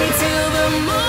me till the morning.